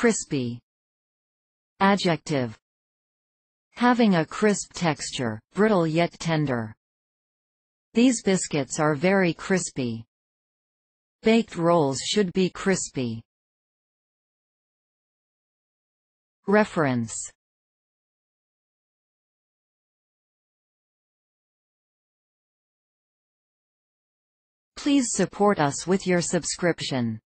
Crispy. Adjective. Having a crisp texture, brittle yet tender. These biscuits are very crispy. Baked rolls should be crispy. Reference Please support us with your subscription.